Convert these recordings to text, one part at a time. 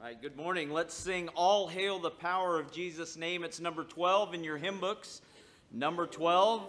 All right, good morning. Let's sing All Hail the Power of Jesus' Name. It's number 12 in your hymn books. Number 12.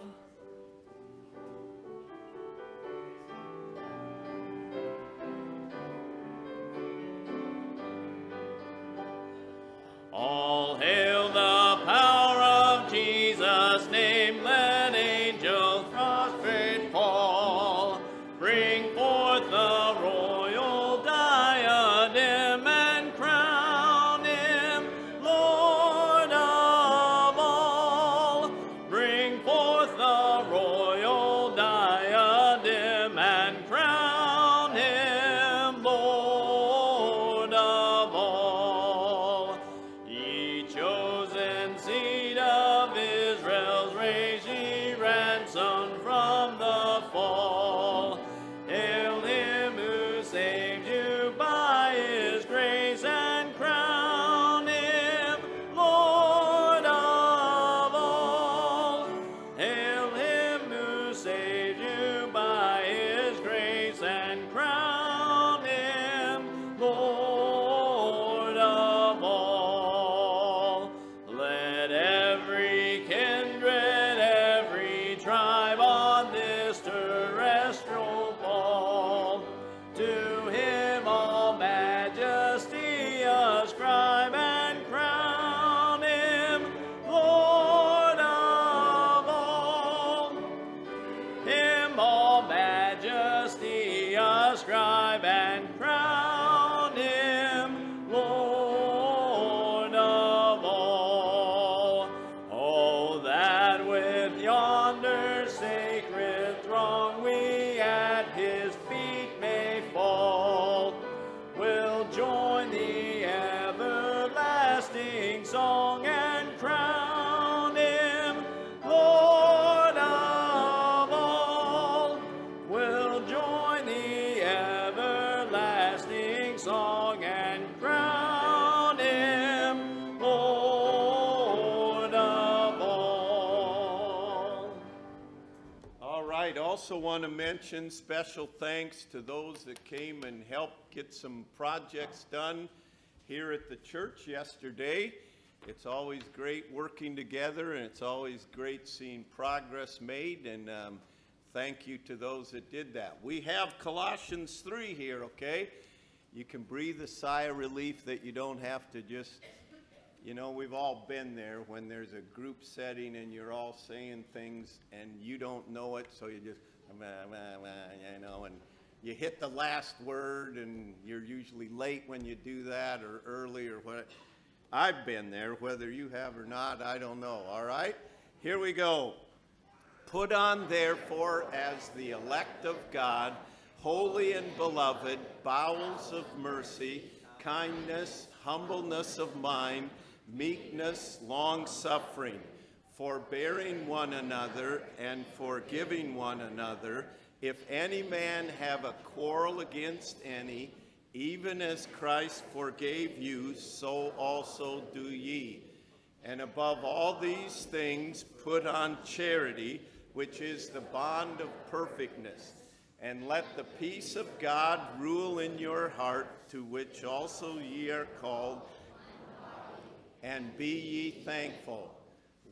Mention special thanks to those that came and helped get some projects done here at the church yesterday. It's always great working together and it's always great seeing progress made and um, thank you to those that did that. We have Colossians 3 here, okay? You can breathe a sigh of relief that you don't have to just you know, we've all been there when there's a group setting and you're all saying things and you don't know it, so you just, you know, and you hit the last word and you're usually late when you do that or early or what. I've been there, whether you have or not, I don't know, all right? Here we go. Put on, therefore, as the elect of God, holy and beloved, bowels of mercy, kindness, humbleness of mind, meekness, long suffering, forbearing one another, and forgiving one another. If any man have a quarrel against any, even as Christ forgave you, so also do ye. And above all these things, put on charity, which is the bond of perfectness. And let the peace of God rule in your heart, to which also ye are called, and be ye thankful.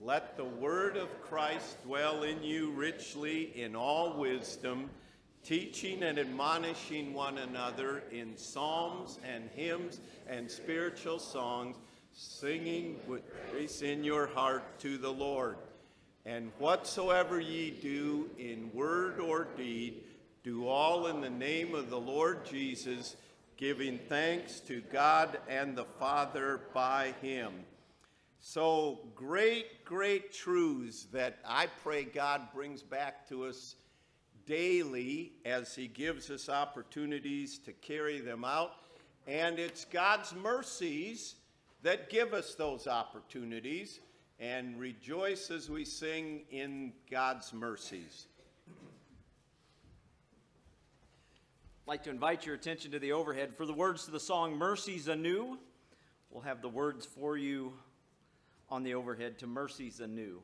Let the word of Christ dwell in you richly in all wisdom, teaching and admonishing one another in psalms and hymns and spiritual songs, singing with grace in your heart to the Lord. And whatsoever ye do in word or deed, do all in the name of the Lord Jesus, giving thanks to God and the Father by him. So great, great truths that I pray God brings back to us daily as he gives us opportunities to carry them out. And it's God's mercies that give us those opportunities and rejoice as we sing in God's mercies. I'd like to invite your attention to the overhead for the words to the song Mercies Anew. We'll have the words for you on the overhead to Mercies Anew.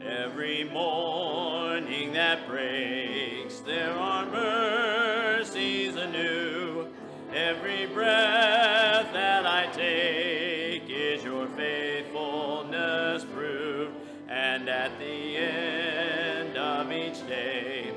Every morning that breaks, there are mercies anew. Every breath that I take is your faithfulness proved. And at the end each day,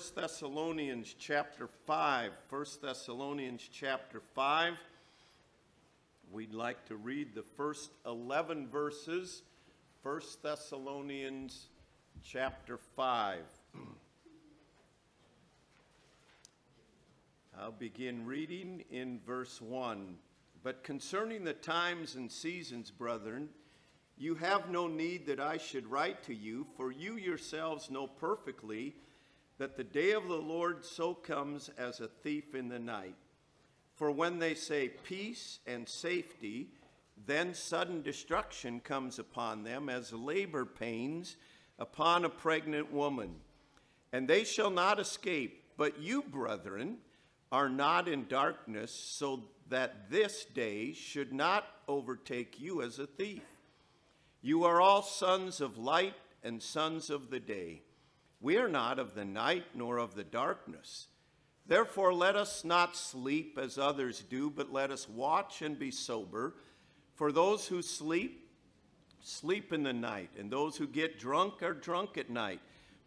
1 Thessalonians chapter 5. 1 Thessalonians chapter 5. We'd like to read the first 11 verses. 1 Thessalonians chapter 5. I'll begin reading in verse 1. But concerning the times and seasons, brethren, you have no need that I should write to you, for you yourselves know perfectly that the day of the Lord so comes as a thief in the night. For when they say peace and safety, then sudden destruction comes upon them as labor pains upon a pregnant woman. And they shall not escape. But you, brethren, are not in darkness, so that this day should not overtake you as a thief. You are all sons of light and sons of the day. We are not of the night nor of the darkness. Therefore, let us not sleep as others do, but let us watch and be sober. For those who sleep, sleep in the night, and those who get drunk are drunk at night.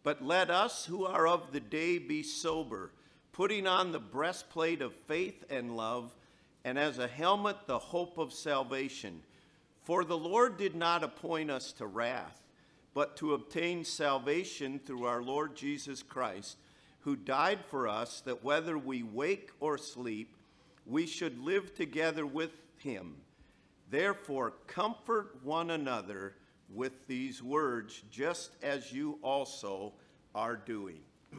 But let us who are of the day be sober, putting on the breastplate of faith and love, and as a helmet the hope of salvation. For the Lord did not appoint us to wrath, but to obtain salvation through our Lord Jesus Christ, who died for us, that whether we wake or sleep, we should live together with him. Therefore, comfort one another with these words, just as you also are doing.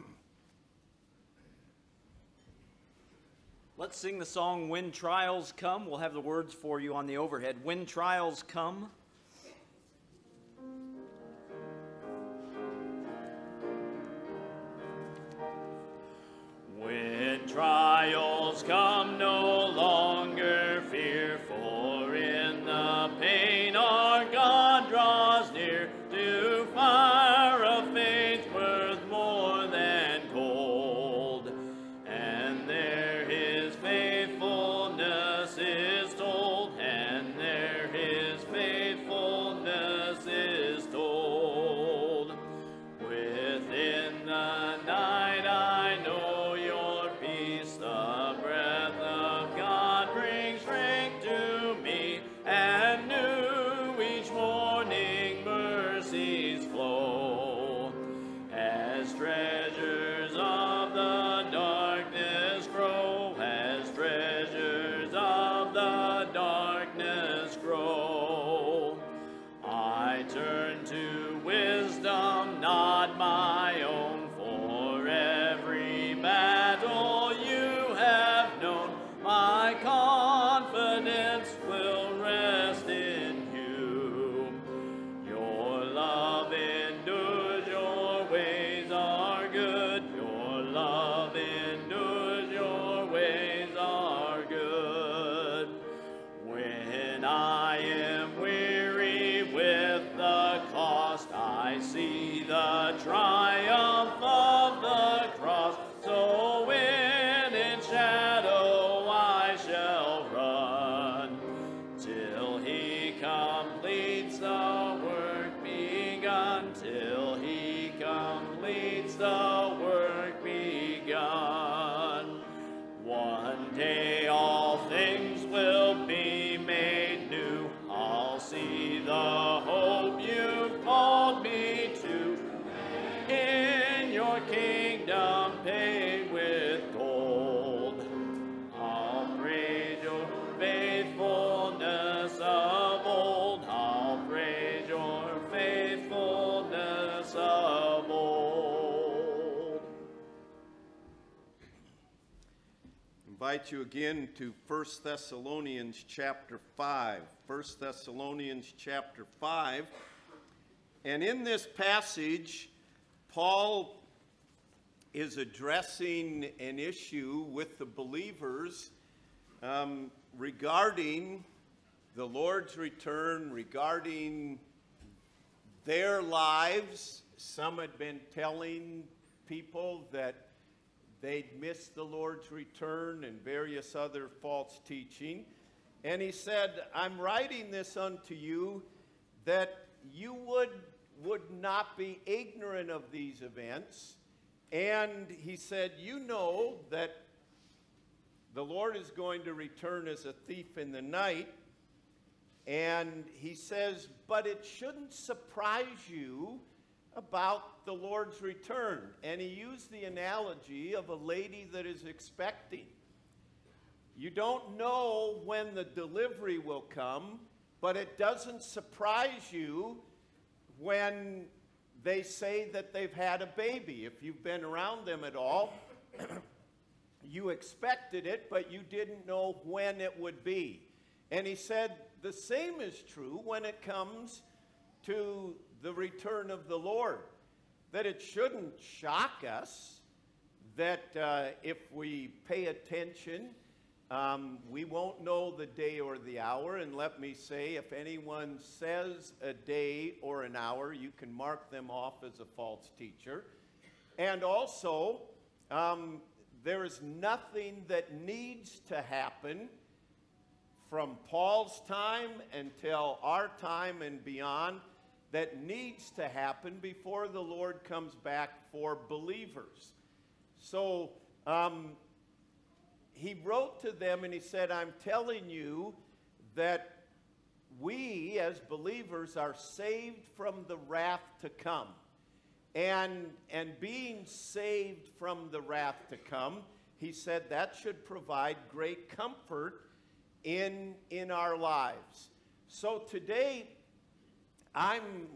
Let's sing the song When Trials Come. We'll have the words for you on the overhead. When Trials Come. When trials come, no longer to Invite you again to 1 Thessalonians chapter 5. 1 Thessalonians chapter 5. And in this passage, Paul is addressing an issue with the believers um, regarding the Lord's return, regarding their lives. Some had been telling people that they'd missed the Lord's return and various other false teaching. And he said, I'm writing this unto you that you would, would not be ignorant of these events. And he said, You know that the Lord is going to return as a thief in the night. And he says, But it shouldn't surprise you about the Lord's return. And he used the analogy of a lady that is expecting. You don't know when the delivery will come, but it doesn't surprise you when they say that they've had a baby. If you've been around them at all, you expected it, but you didn't know when it would be. And he said the same is true when it comes to the return of the Lord. That it shouldn't shock us that uh, if we pay attention, um, we won't know the day or the hour. And let me say, if anyone says a day or an hour, you can mark them off as a false teacher. And also, um, there is nothing that needs to happen from Paul's time until our time and beyond that needs to happen before the Lord comes back for believers. So um, he wrote to them and he said, I'm telling you that we as believers are saved from the wrath to come. And, and being saved from the wrath to come, he said that should provide great comfort in, in our lives. So today, I'm,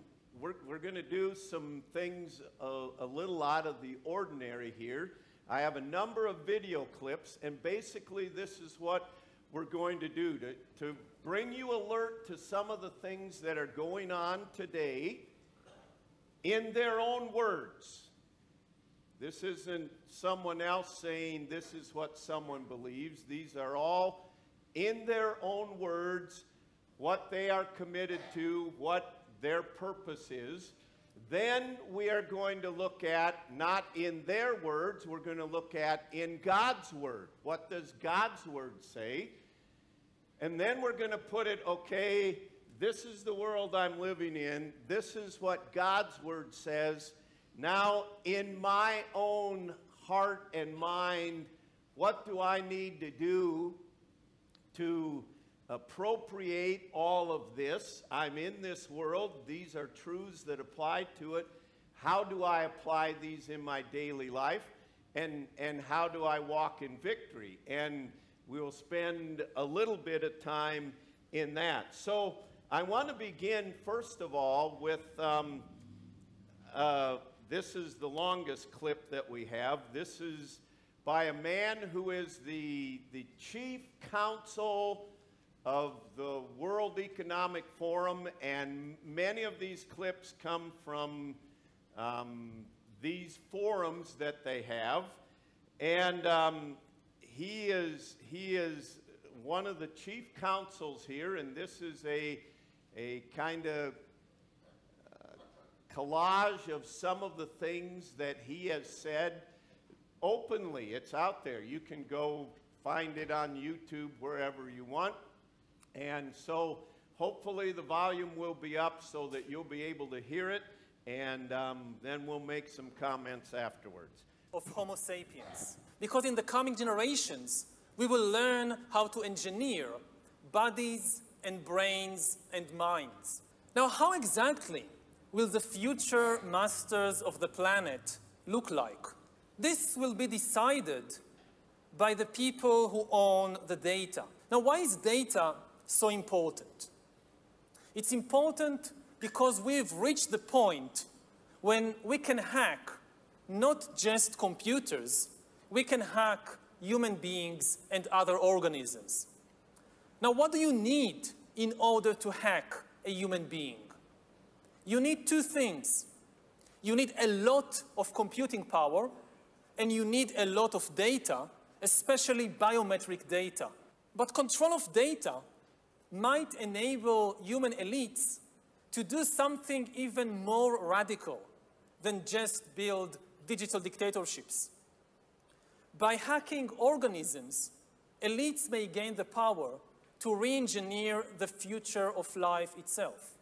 we're, we're going to do some things a, a little out of the ordinary here. I have a number of video clips, and basically, this is what we're going to do to, to bring you alert to some of the things that are going on today in their own words. This isn't someone else saying this is what someone believes. These are all in their own words what they are committed to, what their purpose is. Then we are going to look at, not in their words, we're going to look at in God's word. What does God's word say? And then we're going to put it, okay, this is the world I'm living in. This is what God's word says. Now, in my own heart and mind, what do I need to do to appropriate all of this? I'm in this world. These are truths that apply to it. How do I apply these in my daily life? And, and how do I walk in victory? And we'll spend a little bit of time in that. So, I want to begin, first of all, with um, uh, this is the longest clip that we have. This is by a man who is the, the chief counsel of the World Economic Forum, and many of these clips come from um, these forums that they have. And um, he, is, he is one of the chief counsels here, and this is a a kind of uh, collage of some of the things that he has said openly. It's out there. You can go find it on YouTube wherever you want. And so hopefully the volume will be up so that you'll be able to hear it, and um, then we'll make some comments afterwards. Of Homo sapiens. Because in the coming generations, we will learn how to engineer bodies and brains and minds. Now, how exactly will the future masters of the planet look like? This will be decided by the people who own the data. Now, why is data so important? It's important because we've reached the point when we can hack not just computers, we can hack human beings and other organisms. Now, what do you need in order to hack a human being? You need two things. You need a lot of computing power, and you need a lot of data, especially biometric data. But control of data might enable human elites to do something even more radical than just build digital dictatorships. By hacking organisms, elites may gain the power to re-engineer the future of life itself.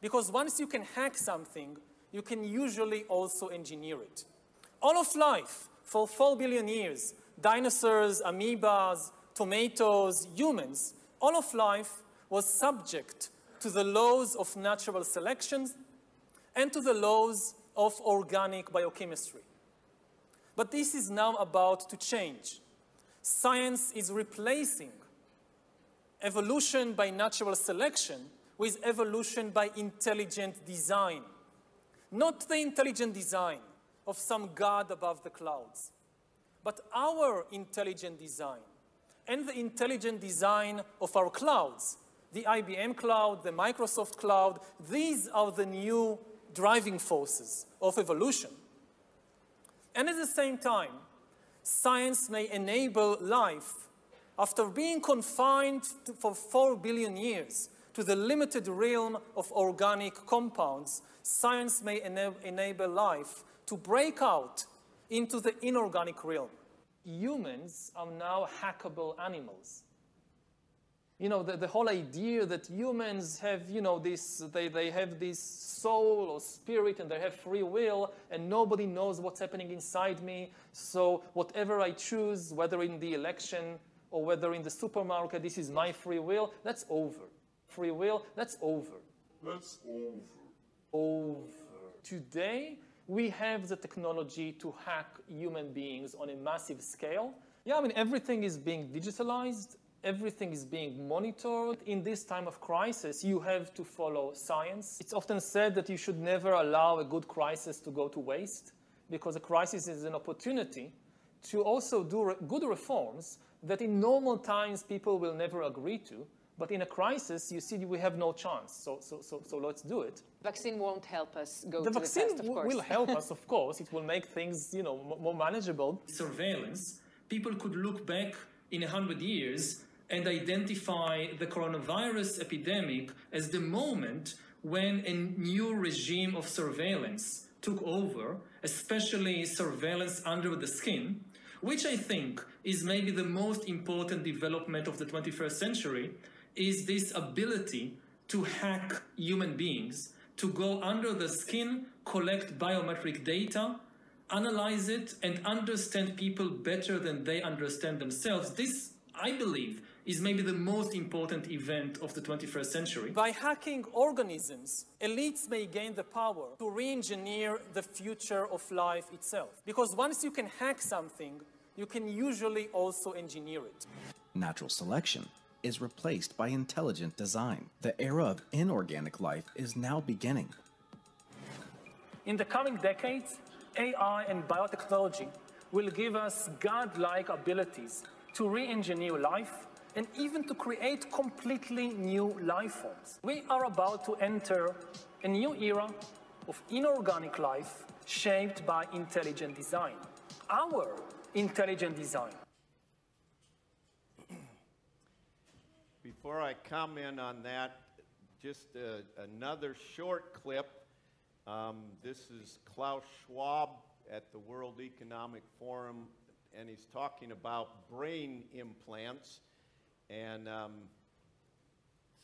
Because once you can hack something, you can usually also engineer it. All of life, for 4 billion years, dinosaurs, amoebas, tomatoes, humans, all of life was subject to the laws of natural selection and to the laws of organic biochemistry. But this is now about to change. Science is replacing evolution by natural selection with evolution by intelligent design. Not the intelligent design of some god above the clouds, but our intelligent design and the intelligent design of our clouds, the IBM cloud, the Microsoft cloud, these are the new driving forces of evolution. And at the same time, science may enable life after being confined to, for four billion years to the limited realm of organic compounds, science may ena enable life to break out into the inorganic realm. Humans are now hackable animals. You know, the, the whole idea that humans have, you know, this, they, they have this soul or spirit and they have free will and nobody knows what's happening inside me. So whatever I choose, whether in the election or whether in the supermarket, this is my free will, that's over. Free will, that's over. That's over. Over. Today, we have the technology to hack human beings on a massive scale. Yeah, I mean, everything is being digitalized, everything is being monitored. In this time of crisis, you have to follow science. It's often said that you should never allow a good crisis to go to waste because a crisis is an opportunity to also do re good reforms that in normal times people will never agree to. But in a crisis, you see, we have no chance. So, so, so, so let's do it. Vaccine won't help us go the to vaccine the test, of course. will help us, of course. It will make things, you know, more manageable. Surveillance. People could look back in a hundred years and identify the coronavirus epidemic as the moment when a new regime of surveillance took over, especially surveillance under the skin, which I think is maybe the most important development of the 21st century, is this ability to hack human beings, to go under the skin, collect biometric data, analyze it, and understand people better than they understand themselves. This, I believe, is maybe the most important event of the 21st century. By hacking organisms, elites may gain the power to re-engineer the future of life itself. Because once you can hack something, you can usually also engineer it. Natural selection is replaced by intelligent design. The era of inorganic life is now beginning. In the coming decades, AI and biotechnology will give us godlike abilities to re-engineer life and even to create completely new life forms. We are about to enter a new era of inorganic life shaped by intelligent design. Our intelligent design. Before I comment on that, just a, another short clip. Um, this is Klaus Schwab at the World Economic Forum and he's talking about brain implants. And um,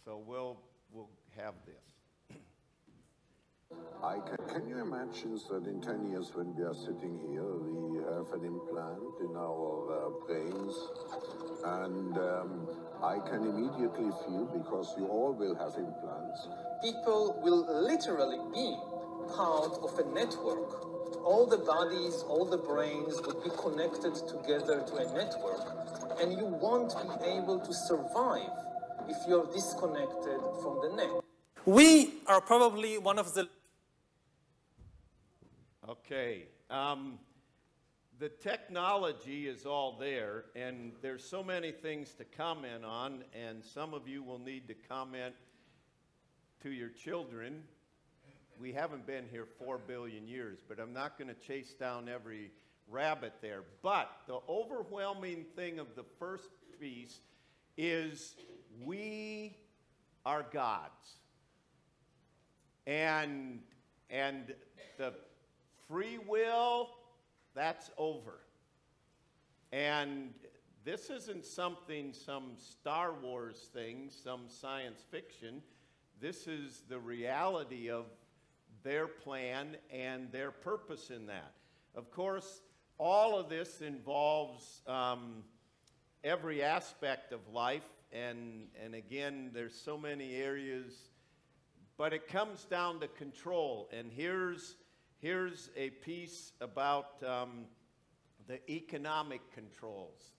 so we'll, we'll have this. I can, can you imagine that in 10 years when we are sitting here, we have an implant in our uh, brains and um, I can immediately feel, because you all will have implants, People will literally be part of a network. All the bodies, all the brains would be connected together to a network, and you won't be able to survive if you're disconnected from the net. We are probably one of the Okay. Um, the technology is all there, and there's so many things to comment on, and some of you will need to comment to your children. We haven't been here four billion years, but I'm not going to chase down every rabbit there. But the overwhelming thing of the first piece is we are gods. And, and the free will, that's over. And this isn't something, some Star Wars thing, some science fiction. This is the reality of their plan and their purpose in that. Of course, all of this involves um, every aspect of life, and, and again, there's so many areas, but it comes down to control. And here's, here's a piece about um, the economic controls.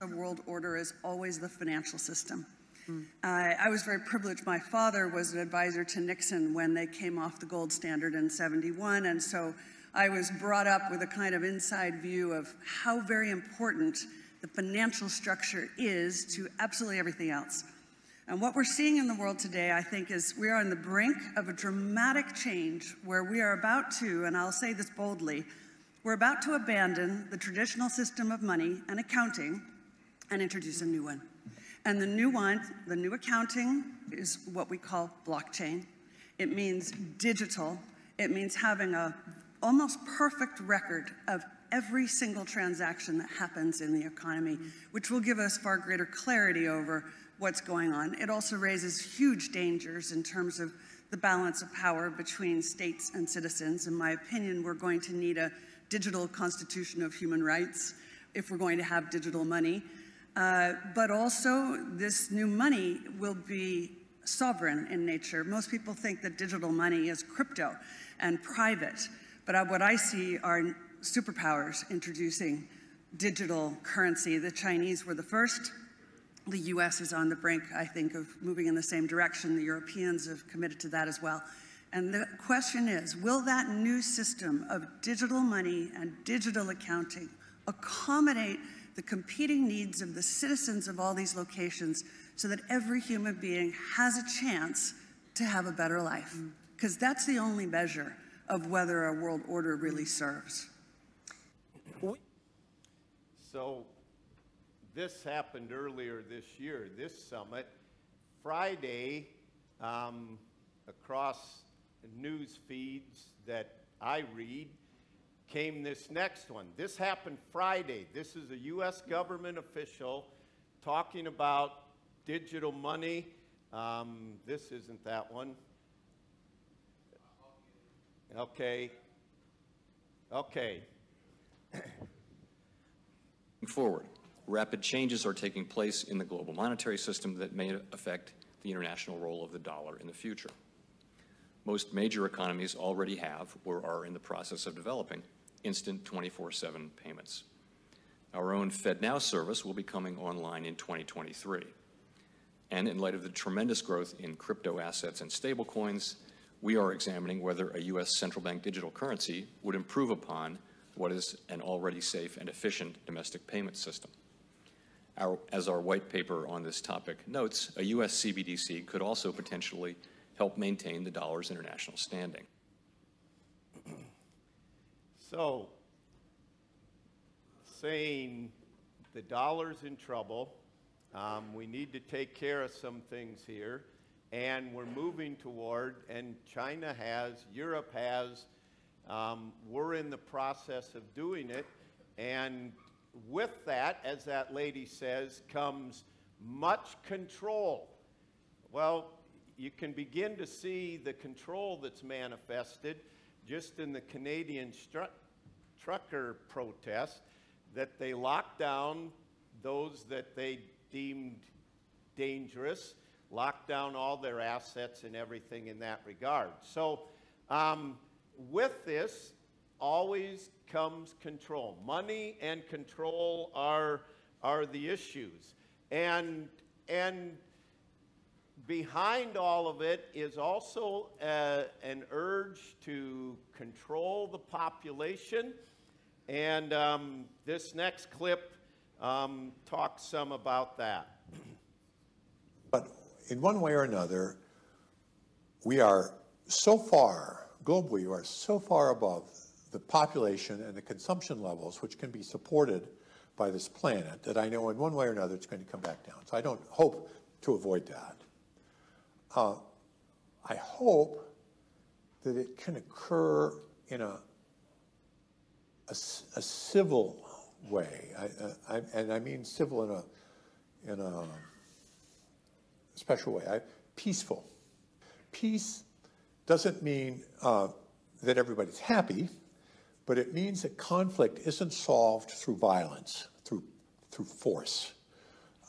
A world order is always the financial system. Uh, I was very privileged. My father was an advisor to Nixon when they came off the gold standard in 71, and so I was brought up with a kind of inside view of how very important the financial structure is to absolutely everything else. And what we're seeing in the world today, I think, is we are on the brink of a dramatic change where we are about to, and I'll say this boldly, we're about to abandon the traditional system of money and accounting and introduce a new one. And the new one, the new accounting, is what we call blockchain. It means digital. It means having a almost perfect record of every single transaction that happens in the economy, which will give us far greater clarity over what's going on. It also raises huge dangers in terms of the balance of power between states and citizens. In my opinion, we're going to need a digital constitution of human rights if we're going to have digital money. Uh, but also, this new money will be sovereign in nature. Most people think that digital money is crypto and private, but uh, what I see are superpowers introducing digital currency. The Chinese were the first. The US is on the brink, I think, of moving in the same direction. The Europeans have committed to that as well. And the question is will that new system of digital money and digital accounting accommodate the competing needs of the citizens of all these locations so that every human being has a chance to have a better life? Because that's the only measure of whether a world order really serves. So this happened earlier this year, this summit. Friday, um, across news feeds that I read, came this next one. This happened Friday. This is a U.S. government official talking about digital money. Um, this isn't that one. Okay. Okay. forward. Rapid changes are taking place in the global monetary system that may affect the international role of the dollar in the future. Most major economies already have or are in the process of developing instant 24-7 payments. Our own FedNow service will be coming online in 2023. And in light of the tremendous growth in crypto assets and stablecoins, we are examining whether a U.S. central bank digital currency would improve upon what is an already safe and efficient domestic payment system. Our, as our white paper on this topic notes, a U.S. CBDC could also potentially help maintain the dollar's international standing. So, saying the dollar's in trouble, um, we need to take care of some things here, and we're moving toward, and China has, Europe has, Um, we're in the process of doing it. And with that, as that lady says, comes much control. Well, you can begin to see the control that's manifested just in the Canadian trucker protest that they locked down those that they deemed dangerous, locked down all their assets and everything in that regard. So, um, with this, always comes control. Money and control are, are the issues. And, and behind all of it is also uh, an urge to control the population. And um, this next clip um, talks some about that. In one way or another, we are so far, globally, we are so far above the population and the consumption levels which can be supported by this planet that I know in one way or another it's going to come back down. So I don't hope to avoid that. Uh, I hope that it can occur in a, a, a civil way, I, I, and I mean civil in a, in a special way, I, peaceful. Peace doesn't mean uh, that everybody's happy, but it means that conflict isn't solved through violence, through, through force,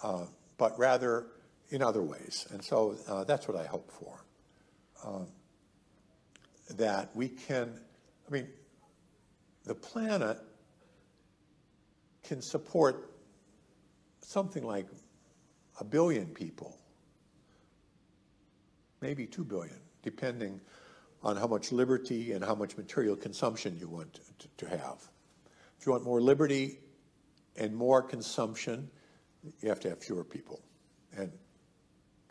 uh, but rather in other ways. And so uh, that's what I hope for. Um, that we can, I mean, the planet can support something like a billion people, maybe two billion, depending on how much liberty and how much material consumption you want to, have. If you want more liberty and more consumption, you have to have fewer people. And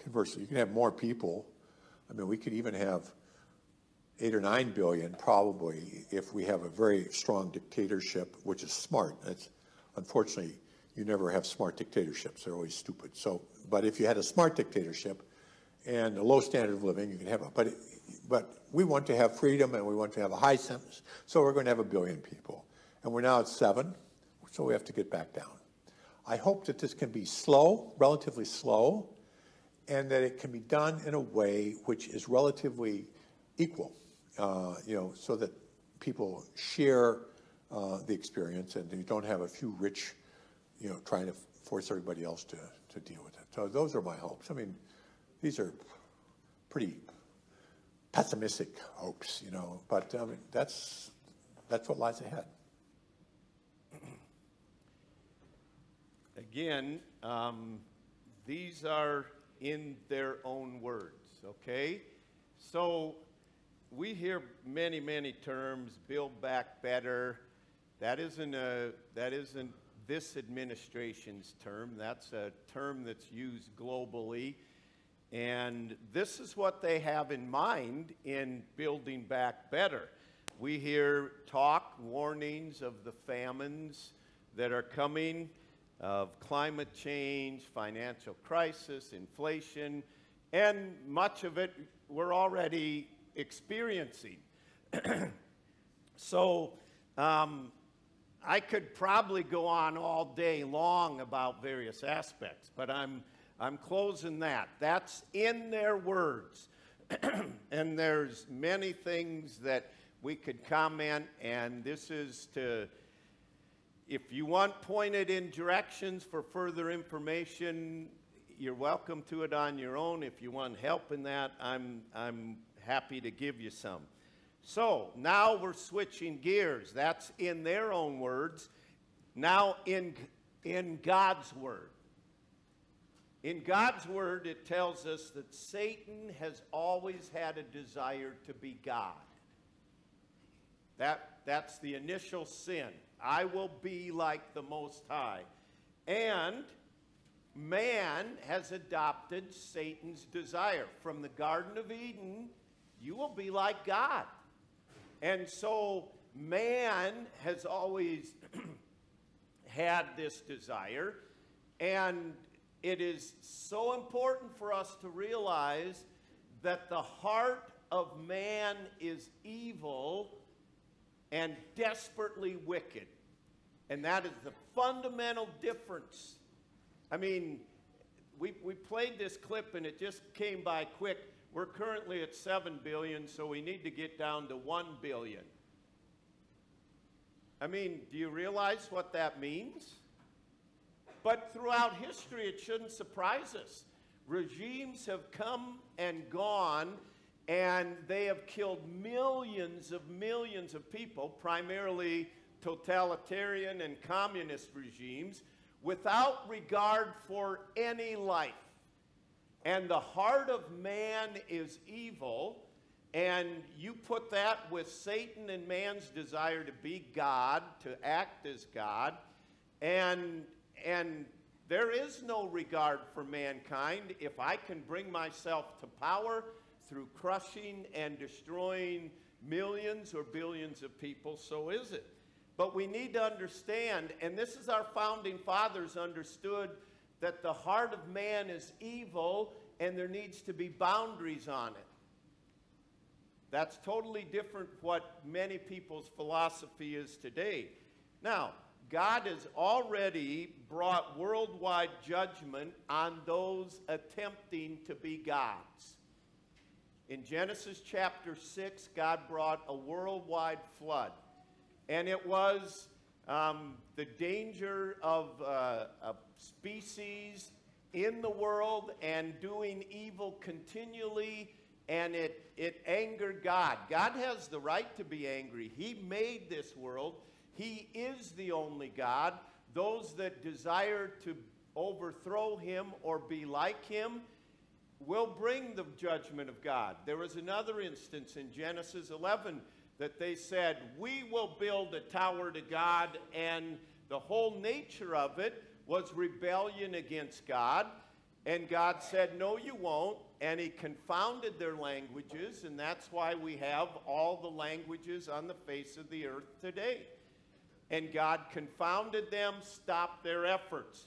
conversely, you can have more people. I mean, we could even have eight or nine billion probably if we have a very strong dictatorship, which is smart. That's unfortunately you never have smart dictatorships; they're always stupid. So, but if you had a smart dictatorship and a low standard of living, you can have it. But but we want to have freedom and we want to have a high sentence, so we're going to have a billion people, and we're now at seven, so we have to get back down. I hope that this can be slow, relatively slow, and that it can be done in a way which is relatively equal uh, you know, so that people share uh, the experience and you don't have a few rich, you know, trying to force everybody else to, to deal with it. So those are my hopes. I mean, these are pretty pessimistic hopes, you know, but mean, that's, that's what lies ahead. Again, um, these are in their own words, okay? So we hear many, many terms, build back better. That isn't, a, that isn't this administration's term. That's a term that's used globally. And this is what they have in mind in building back better. We hear talk, warnings of the famines that are coming, of climate change, financial crisis, inflation, and much of it we're already experiencing. so um, I could probably go on all day long about various aspects, but I'm, I'm closing that. That's in their words. and there's many things that we could comment, and this is to, if you want pointed in directions for further information, you're welcome to it on your own. If you want help in that, I'm, I'm happy to give you some. So now we're switching gears. That's in their own words. Now in, in God's word. In God's word, it tells us that Satan has always had a desire to be God. That, that's the initial sin. I will be like the Most High. And man has adopted Satan's desire. From the Garden of Eden, you will be like God. And so man has always had this desire, and it is so important for us to realize that the heart of man is evil and desperately wicked. And that is the fundamental difference. I mean, we, we played this clip and it just came by quick. We're currently at 7 billion, so we need to get down to 1 billion. I mean, do you realize what that means? But throughout history, it shouldn't surprise us. Regimes have come and gone, and they have killed millions of millions of people, primarily totalitarian and communist regimes, without regard for any life. And the heart of man is evil, and you put that with Satan and man's desire to be God, to act as God, and, and there is no regard for mankind if I can bring myself to power through crushing and destroying millions or billions of people, so is it. But we need to understand, and this is our founding fathers understood, that the heart of man is evil and there needs to be boundaries on it. That's totally different what many people's philosophy is today. Now, God has already brought worldwide judgment on those attempting to be gods. In Genesis chapter 6, God brought a worldwide flood. And it was um, the danger of uh, a species in the world and doing evil continually, and it, it angered God. God has the right to be angry. He made this world, He is the only God. Those that desire to overthrow Him or be like Him will bring the judgment of God. There was another instance in Genesis 11 that they said, We will build a tower to God, and the whole nature of it was rebellion against God. And God said, No, you won't. And He confounded their languages, and that's why we have all the languages on the face of the earth today. And God confounded them, stopped their efforts.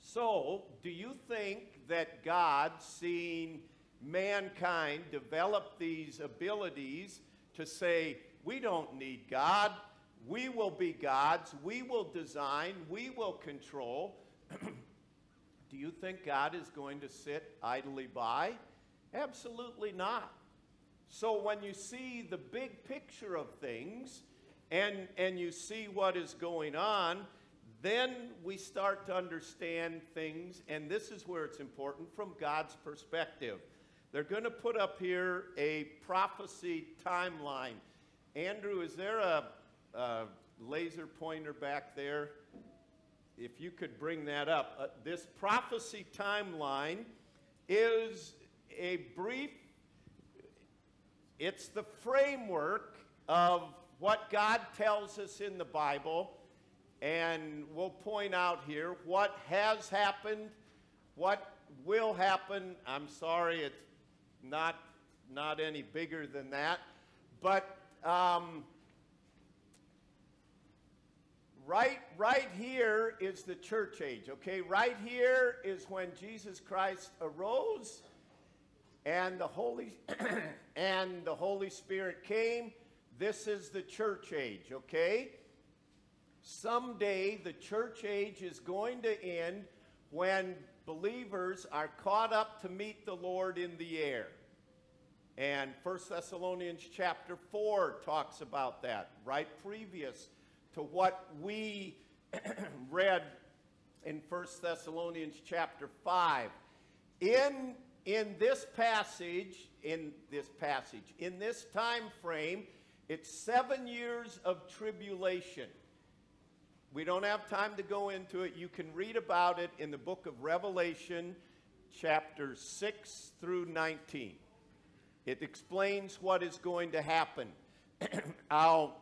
So, do you think that God, seeing mankind develop these abilities, to say, we don't need God. We will be gods. We will design. We will control. Do you think God is going to sit idly by? Absolutely not. So when you see the big picture of things and, and you see what is going on, then we start to understand things, and this is where it's important from God's perspective. They're going to put up here a prophecy timeline. Andrew, is there a, a laser pointer back there? If you could bring that up. Uh, this prophecy timeline is a brief, it's the framework of what God tells us in the Bible. And we'll point out here what has happened, what will happen. I'm sorry, it's not, not any bigger than that. But um, right, right here is the church age, okay? Right here is when Jesus Christ arose and the Holy, and the Holy Spirit came. This is the church age, okay? Someday the church age is going to end when believers are caught up to meet the Lord in the air. And 1 Thessalonians chapter 4 talks about that, right previous to what we read in 1 Thessalonians chapter 5. In, in this passage, in this passage, in this time frame, it's seven years of tribulation. We don't have time to go into it. You can read about it in the book of Revelation, chapter 6 through 19. It explains what is going to happen. I'll,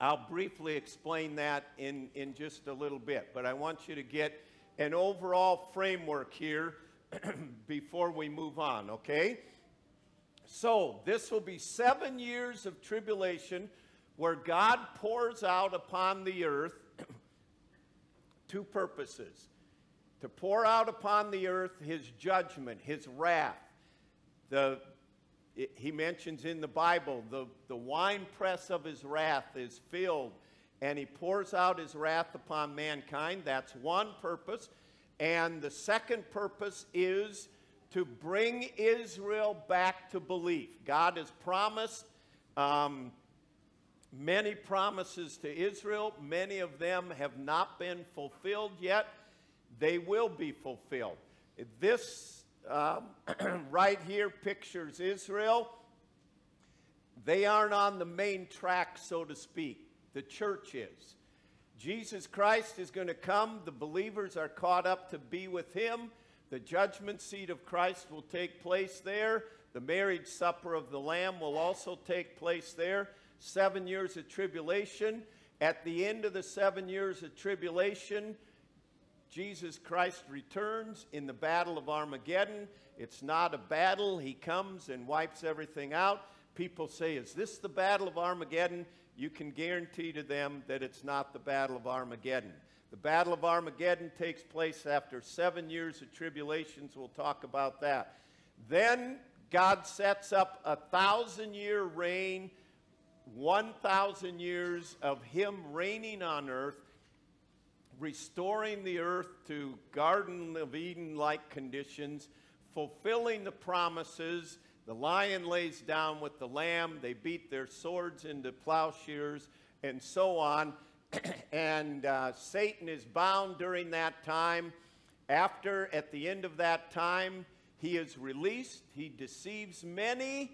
I'll briefly explain that in, in just a little bit, but I want you to get an overall framework here before we move on, okay? So, this will be seven years of tribulation where God pours out upon the earth two purposes to pour out upon the earth his judgment, his wrath, the it- he mentions in the Bible the, the winepress of his wrath is filled, and he pours out his wrath upon mankind. That's one purpose. And the second purpose is to bring Israel back to belief. God has promised um, many promises to Israel. Many of them have not been fulfilled yet. They will be fulfilled. This um, right here pictures Israel. They aren't on the main track, so to speak. The church is. Jesus Christ is going to come. The believers are caught up to be with him. The judgment seat of Christ will take place there. The marriage supper of the Lamb will also take place there. Seven years of tribulation. At the end of the seven years of tribulation, Jesus Christ returns in the battle of Armageddon. It's not a battle. He comes and wipes everything out. People say, Is this the battle of Armageddon? You can guarantee to them that it's not the battle of Armageddon. The battle of Armageddon takes place after seven years of tribulations. We'll talk about that. Then God sets up a thousand year reign, 1,000 years of Him reigning on earth restoring the earth to Garden of Eden like conditions, fulfilling the promises. The lion lays down with the lamb, they beat their swords into plowshares, and so on. and uh, Satan is bound during that time. After, at the end of that time, he is released. He deceives many.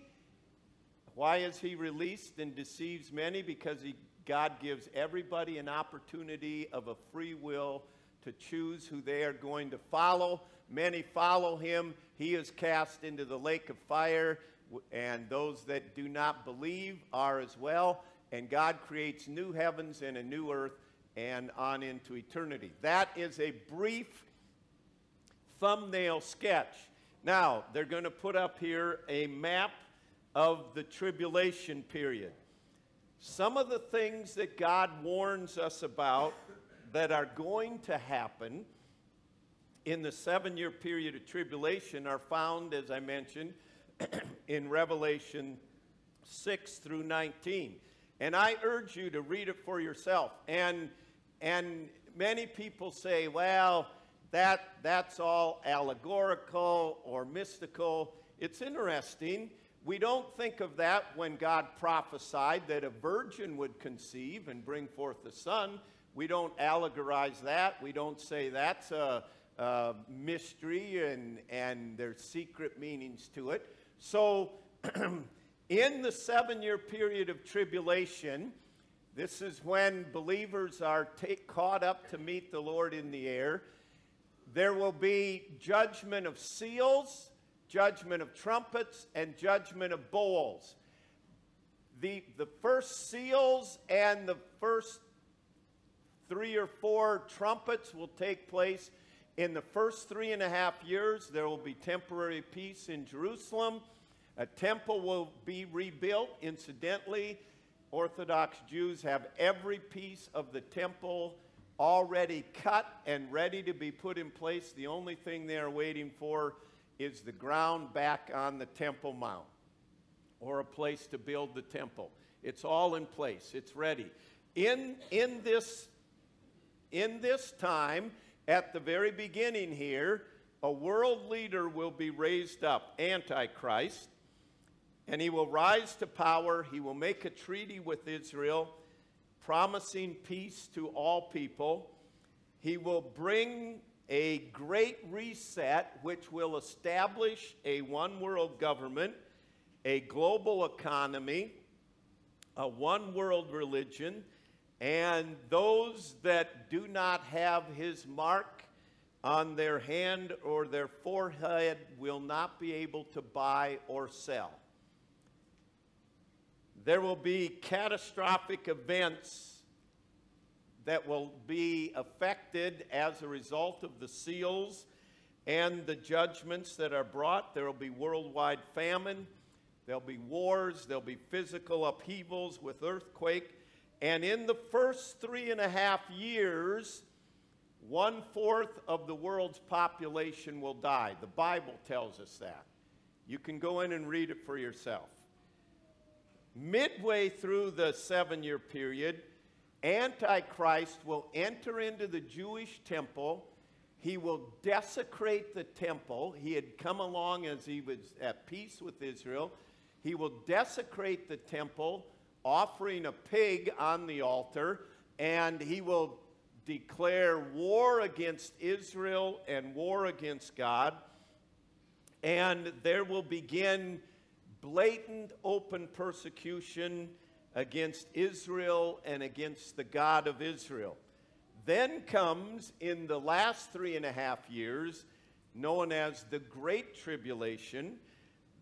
Why is he released and deceives many? Because he God gives everybody an opportunity of a free will to choose who they are going to follow. Many follow him. He is cast into the lake of fire, and those that do not believe are as well. And God creates new heavens and a new earth and on into eternity. That is a brief thumbnail sketch. Now, they're going to put up here a map of the tribulation period some of the things that God warns us about that are going to happen in the seven year period of tribulation are found, as I mentioned, in Revelation 6 through 19. And I urge you to read it for yourself. And, and many people say, well, that, that's all allegorical or mystical. It's interesting we don't think of that when God prophesied that a virgin would conceive and bring forth a son. We don't allegorize that. We don't say that's a, mystery and, and there's secret meanings to it. So, in the seven year period of tribulation, this is when believers are caught up to meet the Lord in the air. There will be judgment of seals judgment of trumpets, and judgment of bowls. The, the first seals and the first three or four trumpets will take place in the first three and a half years. There will be temporary peace in Jerusalem. A temple will be rebuilt. Incidentally, Orthodox Jews have every piece of the temple already cut and ready to be put in place. The only thing they are waiting for is the ground back on the Temple Mount or a place to build the temple. It's all in place, it's ready. In, in, this, in this time, at the very beginning here, a world leader will be raised up, Antichrist, and he will rise to power. He will make a treaty with Israel, promising peace to all people. He will bring a great reset which will establish a one world government, a global economy, a one world religion, and those that do not have his mark on their hand or their forehead will not be able to buy or sell. There will be catastrophic events that will be affected as a result of the seals and the judgments that are brought. There will be worldwide famine, there'll be wars, there'll be physical upheavals with earthquake. And in the first three and a half years, one fourth of the world's population will die. The Bible tells us that. You can go in and read it for yourself. Midway through the seven year period, Antichrist will enter into the Jewish temple. He will desecrate the temple. He had come along as he was at peace with Israel. He will desecrate the temple, offering a pig on the altar, and he will declare war against Israel and war against God. And there will begin blatant, open persecution against Israel and against the God of Israel. Then comes in the last three and a half years, known as the Great Tribulation,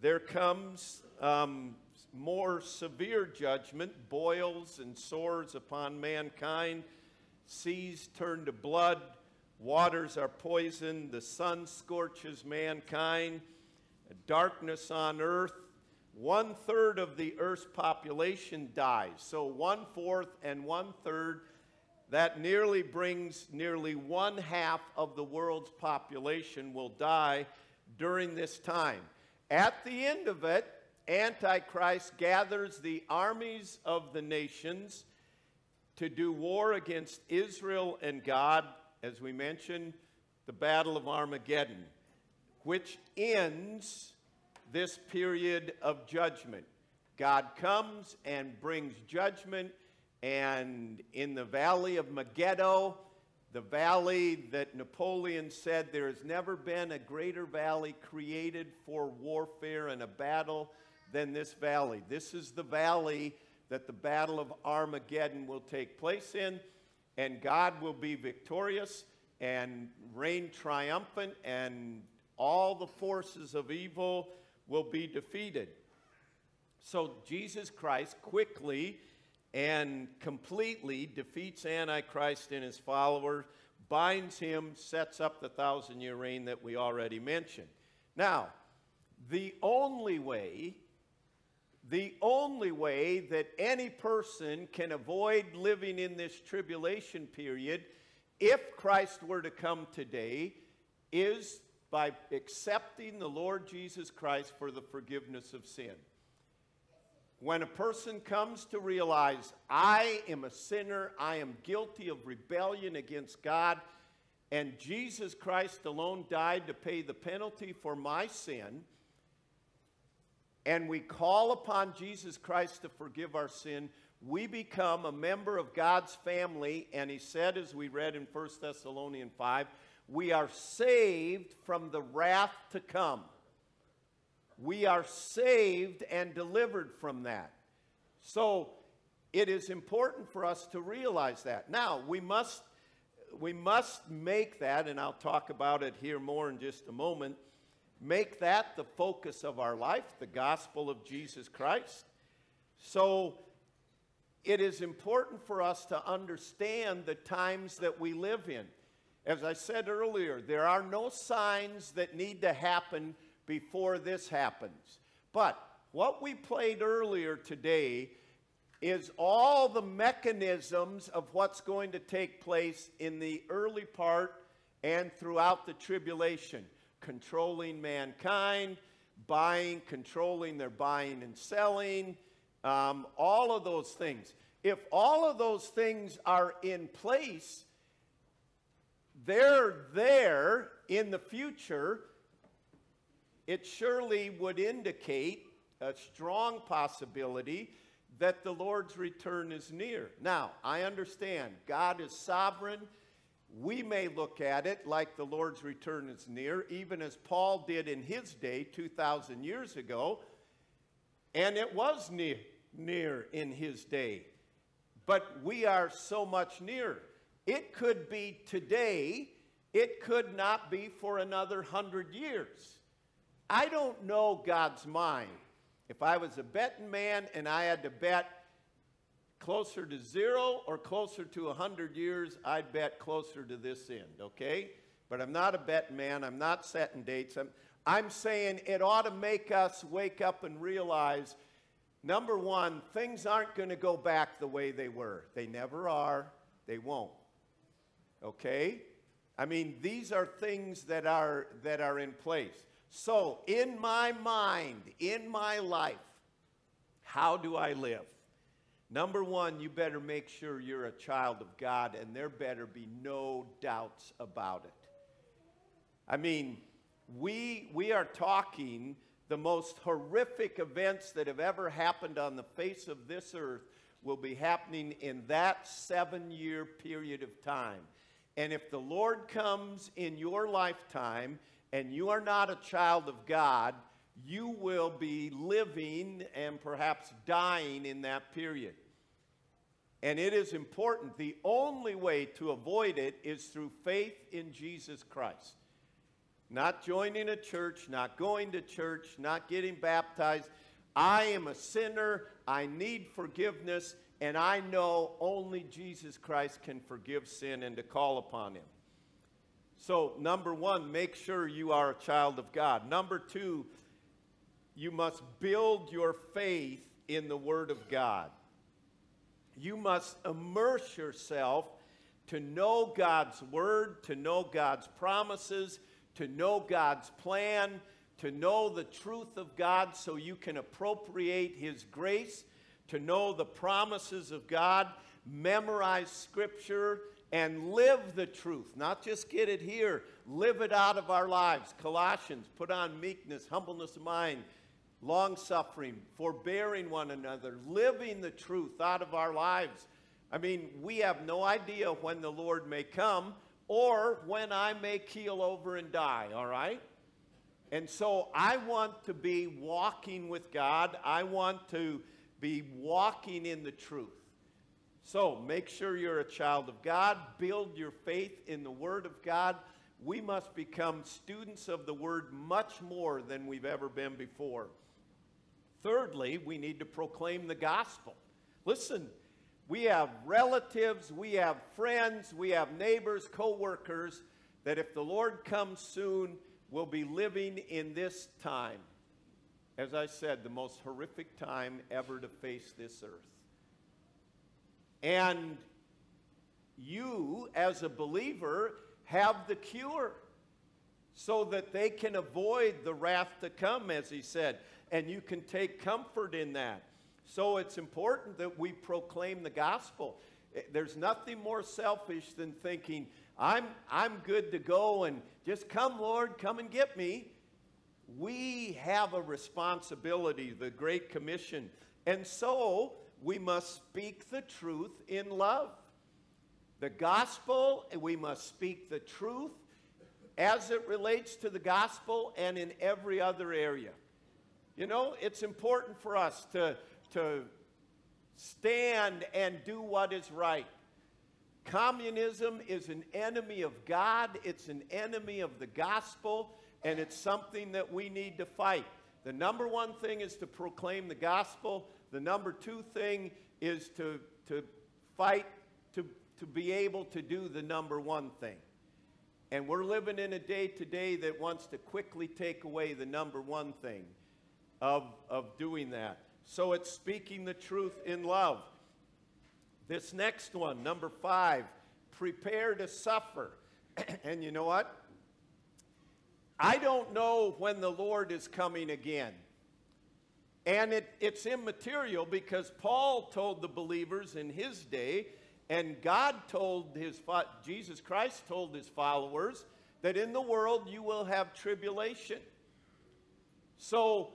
there comes um, more severe judgment, boils and sores upon mankind, seas turn to blood, waters are poisoned, the sun scorches mankind, darkness on earth. One third of the earth's population dies. So one fourth and one third, that nearly brings nearly one half of the world's population will die during this time. At the end of it, Antichrist gathers the armies of the nations to do war against Israel and God, as we mentioned, the Battle of Armageddon, which ends this period of judgment. God comes and brings judgment, and in the valley of Megiddo, the valley that Napoleon said there has never been a greater valley created for warfare and a battle than this valley. This is the valley that the Battle of Armageddon will take place in, and God will be victorious and reign triumphant, and all the forces of evil will be defeated. So Jesus Christ quickly and completely defeats Antichrist and his followers, binds him, sets up the thousand year reign that we already mentioned. Now, the only way the only way that any person can avoid living in this tribulation period, if Christ were to come today, is by accepting the Lord Jesus Christ for the forgiveness of sin. When a person comes to realize, I am a sinner, I am guilty of rebellion against God, and Jesus Christ alone died to pay the penalty for my sin and we call upon Jesus Christ to forgive our sin, we become a member of God's family. And he said, as we read in 1 Thessalonians 5, we are saved from the wrath to come. We are saved and delivered from that. So it is important for us to realize that. Now, we must, we must make that, and I'll talk about it here more in just a moment make that the focus of our life, the gospel of Jesus Christ. So it is important for us to understand the times that we live in. As I said earlier, there are no signs that need to happen before this happens. But what we played earlier today is all the mechanisms of what's going to take place in the early part and throughout the tribulation controlling mankind, buying, controlling their buying and selling, um, all of those things. If all of those things are in place, they're there in the future, it surely would indicate a strong possibility that the Lord's return is near. Now, I understand God is sovereign. We may look at it like the Lord's return is near, even as Paul did in his day 2,000 years ago, and it was near, near in his day. But we are so much nearer. It could be today, it could not be for another hundred years. I don't know God's mind. If I was a betting man and I had to bet closer to zero or closer to 100 years, I'd bet closer to this end, okay? But I'm not a betting man. I'm not setting dates. I'm, I'm saying it ought to make us wake up and realize number one, things aren't going to go back the way they were. They never are, they won't. Okay? I mean, these are things that are, that are in place. So, in my mind, in my life, how do I live? Number one, you better make sure you're a child of God, and there better be no doubts about it. I mean, we, we are talking the most horrific events that have ever happened on the face of this earth will be happening in that seven year period of time. And if the Lord comes in your lifetime and you are not a child of God, you will be living and perhaps dying in that period. And it is important. The only way to avoid it is through faith in Jesus Christ. Not joining a church, not going to church, not getting baptized. I am a sinner. I need forgiveness. And I know only Jesus Christ can forgive sin and to call upon Him. So, number one, make sure you are a child of God. Number two, you must build your faith in the Word of God. You must immerse yourself to know God's Word, to know God's promises, to know God's plan, to know the truth of God so you can appropriate His grace, to know the promises of God, memorize Scripture, and live the truth. Not just get it here, live it out of our lives. Colossians, put on meekness, humbleness of mind, long suffering, forbearing one another, living the truth out of our lives. I mean, we have no idea when the Lord may come or when I may keel over and die, all right? And so I want to be walking with God. I want to be walking in the truth. So make sure you're a child of God. Build your faith in the Word of God. We must become students of the Word much more than we've ever been before. Thirdly, we need to proclaim the gospel. Listen, we have relatives, we have friends, we have neighbors, co workers that if the Lord comes soon, will be living in this time. As I said, the most horrific time ever to face this earth. And you, as a believer, have the cure so that they can avoid the wrath to come, as he said and you can take comfort in that. So it's important that we proclaim the gospel. Eh, there's nothing more selfish than thinking, I'm, I'm good to go and just come, Lord, come and get me. We have a responsibility, the Great Commission. And so we must speak the truth in love. The gospel, we must speak the truth as it relates to the gospel and in every other area. You know, it's important for us to, to stand and do what is right. Communism is an enemy of God, it's an enemy of the gospel, and it's something that we need to fight. The number one thing is to proclaim the gospel. The number two thing is to, to fight to, to be able to do the number one thing. And we're living in a day today that wants to quickly take away the number one thing of, of doing that. So it's speaking the truth in love. This next one, number five, prepare to suffer. and you know what? I don't know when the Lord is coming again. And it, it's immaterial because Paul told the believers in his day, and God told his, Jesus Christ told his followers, that in the world you will have tribulation. So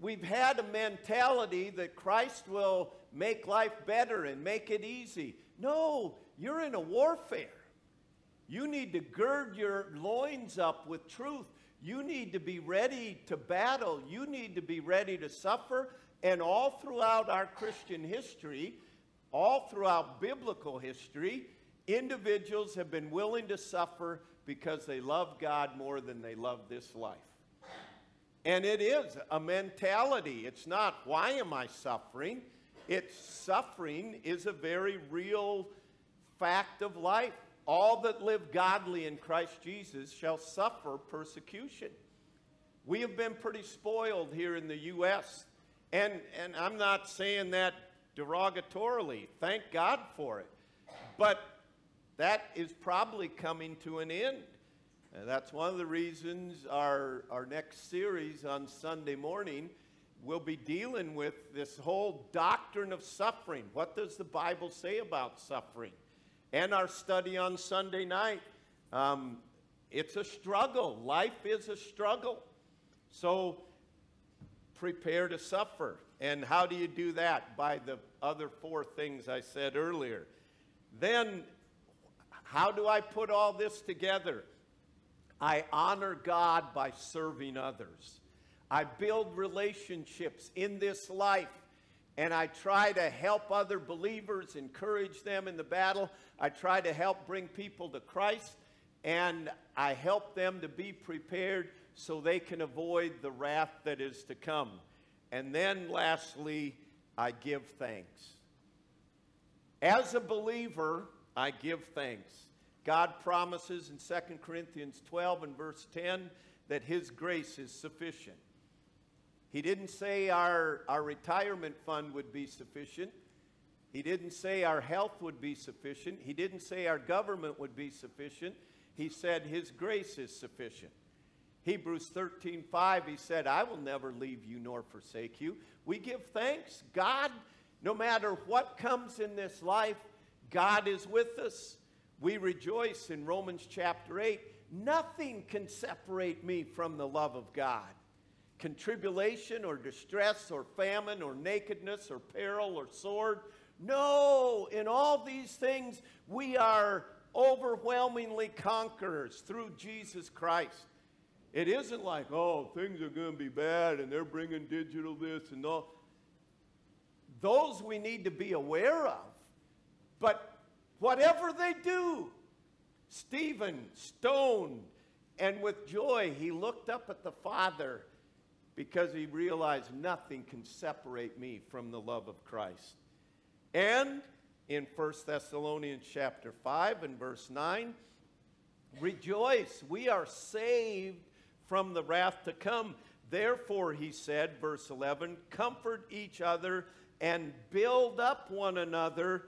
we've had a mentality that Christ will make life better and make it easy. No, you're in a warfare. You need to gird your loins up with truth. You need to be ready to battle. You need to be ready to suffer. And all throughout our Christian history, all throughout biblical history, individuals have been willing to suffer because they love God more than they love this life. And it is a mentality. It's not, why am I suffering? It's suffering is a very real fact of life. All that live godly in Christ Jesus shall suffer persecution. We have been pretty spoiled here in the U.S., and, and I'm not saying that derogatorily. Thank God for it. But that is probably coming to an end. And that's one of the reasons our, our next series on Sunday morning will be dealing with this whole doctrine of suffering. What does the Bible say about suffering? And our study on Sunday night. Um, it's a struggle. Life is a struggle. So prepare to suffer. And how do you do that? By the other four things I said earlier. Then, how do I put all this together? I honor God by serving others. I build relationships in this life and I try to help other believers, encourage them in the battle. I try to help bring people to Christ and I help them to be prepared so they can avoid the wrath that is to come. And then lastly, I give thanks. As a believer, I give thanks. God promises in 2 Corinthians 12 and verse 10 that His grace is sufficient. He didn't say our, our retirement fund would be sufficient. He didn't say our health would be sufficient. He didn't say our government would be sufficient. He said His grace is sufficient. Hebrews 13, 5, he said, I will never leave you nor forsake you. We give thanks. God, no matter what comes in this life, God is with us. We rejoice in Romans chapter 8. Nothing can separate me from the love of God. Can tribulation or distress or famine or nakedness or peril or sword? No, in all these things we are overwhelmingly conquerors through Jesus Christ. It isn't like, oh, things are going to be bad and they're bringing digital this and all. Those we need to be aware of. But whatever they do, Stephen stoned, and with joy he looked up at the Father because he realized nothing can separate me from the love of Christ. And in 1 Thessalonians chapter 5 and verse 9, rejoice, we are saved from the wrath to come. Therefore, he said, verse 11, comfort each other and build up one another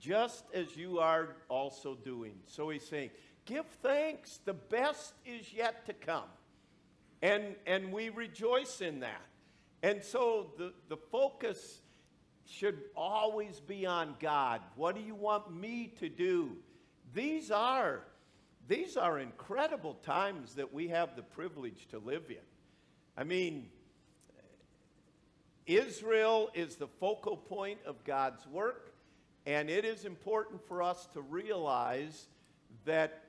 just as you are also doing. So he's saying, give thanks. The best is yet to come. And, and we rejoice in that. And so the, the focus should always be on God. What do you want me to do? These are these are incredible times that we have the privilege to live in. I mean, Israel is the focal point of God's work, and it is important for us to realize that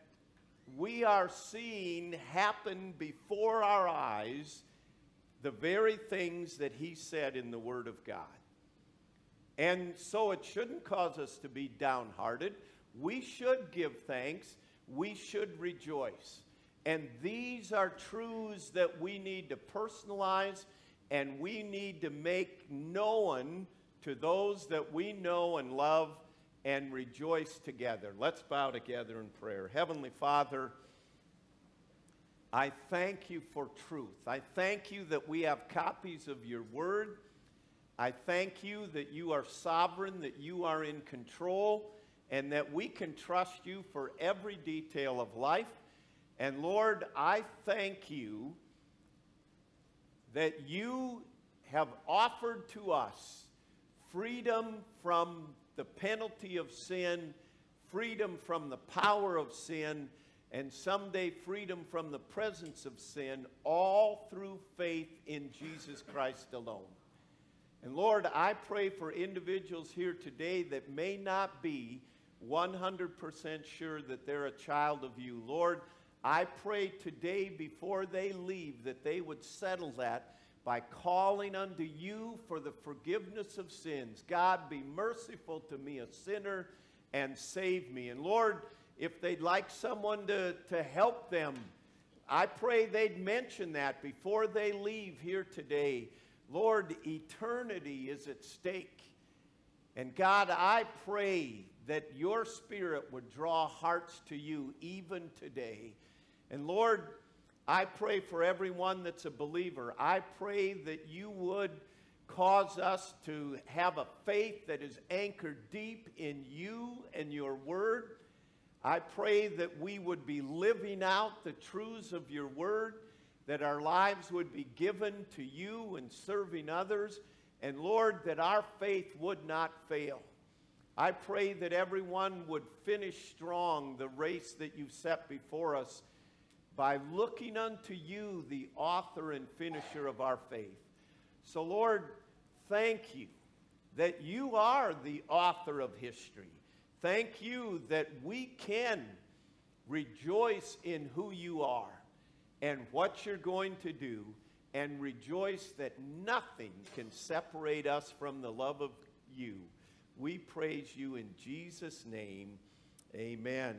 we are seeing happen before our eyes the very things that He said in the Word of God. And so it shouldn't cause us to be downhearted. We should give thanks we should rejoice. And these are truths that we need to personalize and we need to make known to those that we know and love and rejoice together. Let's bow together in prayer. Heavenly Father, I thank you for truth. I thank you that we have copies of your word. I thank you that you are sovereign, that you are in control and that we can trust you for every detail of life. And Lord, I thank you that you have offered to us freedom from the penalty of sin, freedom from the power of sin, and someday freedom from the presence of sin, all through faith in Jesus Christ alone. And Lord, I pray for individuals here today that may not be 100% sure that they're a child of you. Lord, I pray today before they leave that they would settle that by calling unto you for the forgiveness of sins. God, be merciful to me, a sinner, and save me. And Lord, if they'd like someone to, to help them, I pray they'd mention that before they leave here today. Lord, eternity is at stake. And God, I pray that your spirit would draw hearts to you even today. And Lord, I pray for everyone that's a believer. I pray that you would cause us to have a faith that is anchored deep in you and your word. I pray that we would be living out the truths of your word, that our lives would be given to you and serving others, and Lord, that our faith would not fail. I pray that everyone would finish strong the race that you've set before us by looking unto you, the author and finisher of our faith. So, Lord, thank you that you are the author of history. Thank you that we can rejoice in who you are and what you're going to do, and rejoice that nothing can separate us from the love of you. We praise you in Jesus' name. Amen.